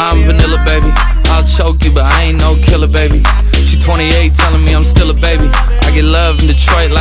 I'm vanilla, baby. I'll choke you, but I ain't no killer, baby. She 28, telling me I'm still a baby. I get love in Detroit.